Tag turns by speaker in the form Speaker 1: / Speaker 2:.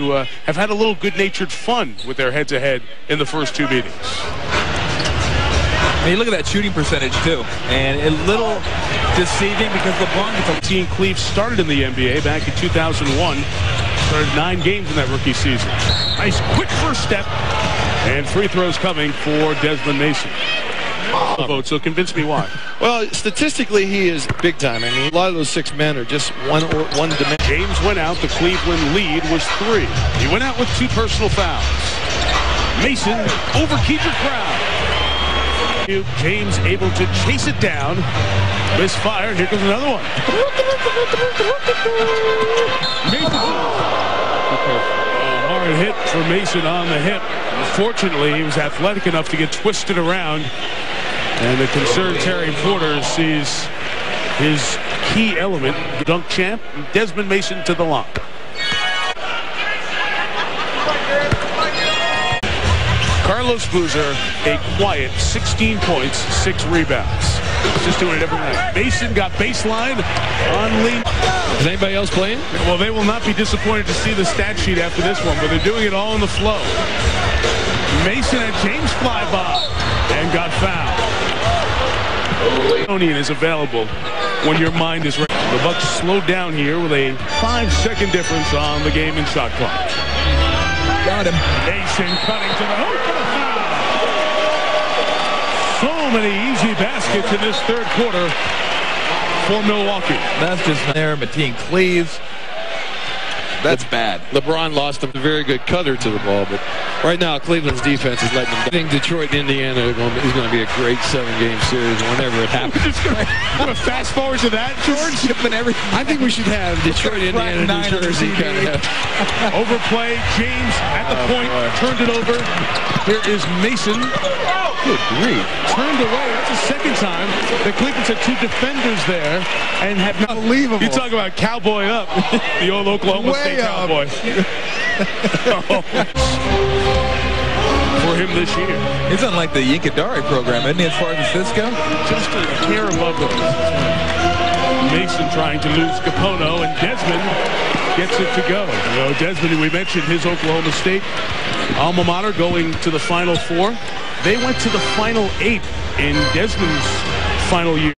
Speaker 1: who uh, have had a little good-natured fun with their heads-ahead in the first two meetings.
Speaker 2: Mean, look at that shooting percentage, too. And a little deceiving because LeBron gets a
Speaker 1: Team Cleve started in the NBA back in 2001. Started nine games in that rookie season. Nice quick first step. And free throws coming for Desmond Mason. Vote, so convince me why.
Speaker 3: Well, statistically, he is big time. I mean, a lot of those six men are just one or one dimension.
Speaker 1: James went out. The Cleveland lead was three. He went out with two personal fouls. Mason over Keeper Crowd. James able to chase it down. Misfire. Here comes another one. Mason. A hard hit for Mason on the hip. Fortunately, he was athletic enough to get twisted around. And the concerned Terry Porter sees his key element, dunk champ, Desmond Mason to the line. Carlos Boozer, a quiet 16 points, six rebounds. Just doing it every night. Mason got baseline on lead.
Speaker 3: Is anybody else playing?
Speaker 1: Well, they will not be disappointed to see the stat sheet after this one, but they're doing it all in the flow. Mason and James fly by and got fouled. Onion is available when your mind is ready. The Bucks slowed down here with a five-second difference on the game in shot clock.
Speaker 2: got him.
Speaker 1: Mason cutting to the hoop for the foul. So many easy baskets in this third quarter for Milwaukee.
Speaker 2: That's just there. Mateen Cleaves. That's bad.
Speaker 3: LeBron lost a very good cutter to the ball, but right now Cleveland's defense is letting them. I think Detroit and Indiana is going to be a great seven-game series whenever it happens.
Speaker 1: Just gonna, gonna fast forward to that, George.
Speaker 2: Shipping everything.
Speaker 3: I think we should have Detroit, Indiana, New Jersey kind of.
Speaker 1: Overplay. James at the oh, point. Turned it over. Here is Mason.
Speaker 3: Good grief.
Speaker 1: Turned away. That's the second time that Cleveland's had two defenders there and have not.
Speaker 2: Unbelievable.
Speaker 1: You talk about cowboy up. the old Oklahoma
Speaker 2: Way
Speaker 1: State
Speaker 2: up.
Speaker 1: Cowboy. For him this year.
Speaker 2: He's unlike the Yinkadari program, isn't he, as far as the Cisco?
Speaker 1: Just a hair above them. Mason trying to lose Kapono, and Desmond gets it to go. You know, Desmond, we mentioned his Oklahoma State alma mater going to the Final Four. They went to the Final Eight in Desmond's final year.